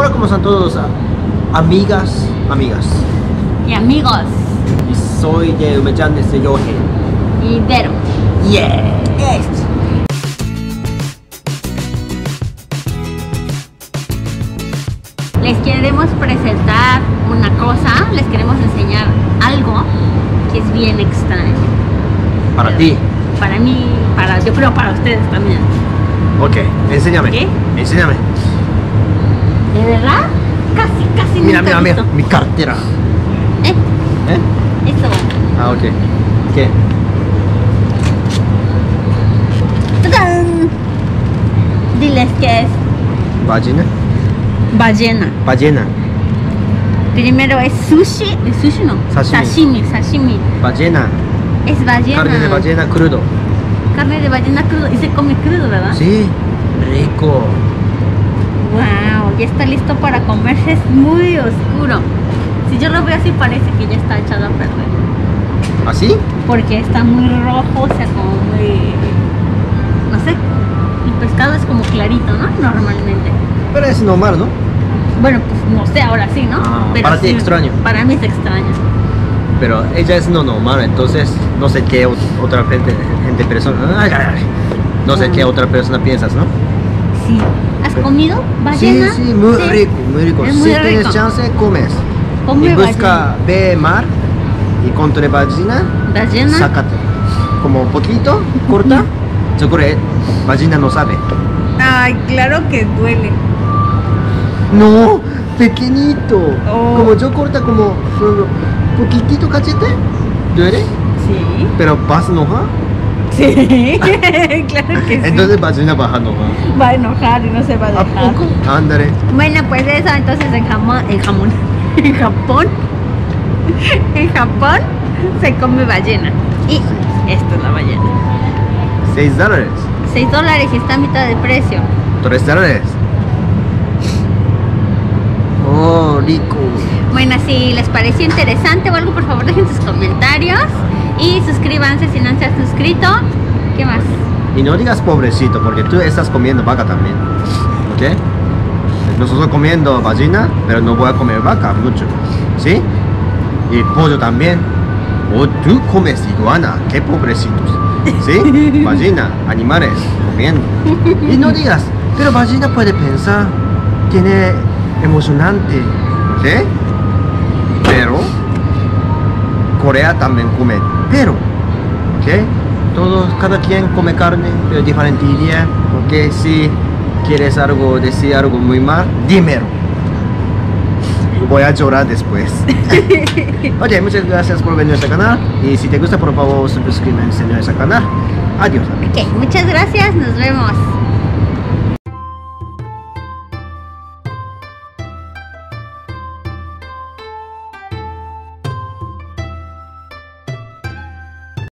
Hola, ¿cómo están todos? Amigas, amigas. Y amigos, Y soy de Umechan desde Yohe. y Vero. Yeah. Les queremos presentar una cosa, les queremos enseñar algo que es bien extraño. Para ti. Para mí, para, yo creo para ustedes también. Ok, enséñame. ¿Qué? Enséñame. ¿De verdad? Casi, casi Mira, nunca mira, mira. Mi cartera. ¿Eh? ¿Eh? Ah, ok. ¿Qué? Diles que es ¿Ballena? ballena. Ballena. Primero es sushi, ¿es sushi no? Sashimi. Sashimi, sashimi. Ballena. Es ballena. Carne de ballena crudo. Carne de ballena crudo. Y se come crudo, ¿verdad? Sí. Rico. Wow, ya está listo para comerse. Es muy oscuro. Si yo lo veo así parece que ya está echado a perder. ¿Así? Porque está muy rojo, o sea, como muy... No sé, el pescado es como clarito, ¿no? Normalmente. Pero es normal, ¿no? Bueno, pues no sé, ahora sí, ¿no? Ah, para ti extraño. Para mí es extraño. Pero ella es no normal, entonces no sé qué ot- otra gente, gente persona. No sé qué otra persona piensas, ¿no? Sí. ¿Has comido ballena? Sí, sí, muy Sí. rico, muy rico. Es si muy tienes rico. chance, comes. Come y busca, ve mar y encontré ballena, Ballena. sácate. Como poquito, corta. Seguro, ballena no sabe. Ay, claro que duele. No, pequeñito. Oh. Como yo corta como solo poquitito cachete, duele, Sí. pero vas enojar. Sí, claro que sí. Entonces vas a enojar. va a enojar y no se va a ¿A dejar. poco? Ándale. Bueno, pues eso, entonces en jamón, en jamón, en Japón, en Japón se come ballena. Y esto es la ballena. 6 dólares. 6 dólares y está a mitad de precio. 3 dólares. Oh, rico. Bueno, si les pareció interesante o algo, por favor dejen sus comentarios y suscríbanse si no se han suscrito. ¿Qué más? Y no digas pobrecito, porque tú estás comiendo vaca también. ¿Ok? Nosotros comiendo ballena, pero no voy a comer vaca mucho. ¿Sí? Y pollo también. O tú comes iguana, qué pobrecitos. ¿Sí? Ballena, animales, comiendo. Y no digas, pero ballena puede pensar, tiene emocionante. ¿Ok? Pero Corea también come pero ¿ok? Todos, cada quien come carne de diferente. Día ok si quieres algo decir algo muy mal dímelo. Voy a llorar después. Oye muchas gracias por venir a este canal. Y si te gusta por favor suscríbete a este canal. Adiós Ok, muchas gracias, nos vemos.